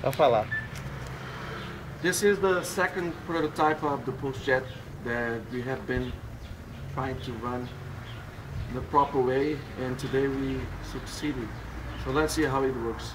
Pra falar. This is the second prototype of the pulse jet that we have been trying to run the proper way and today we succeeded. So let's see how it works.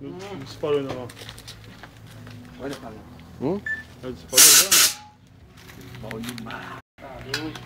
Não, não disparou ainda não. Olha lá. Hum? Já disparou já? Bom demais. Tá doido.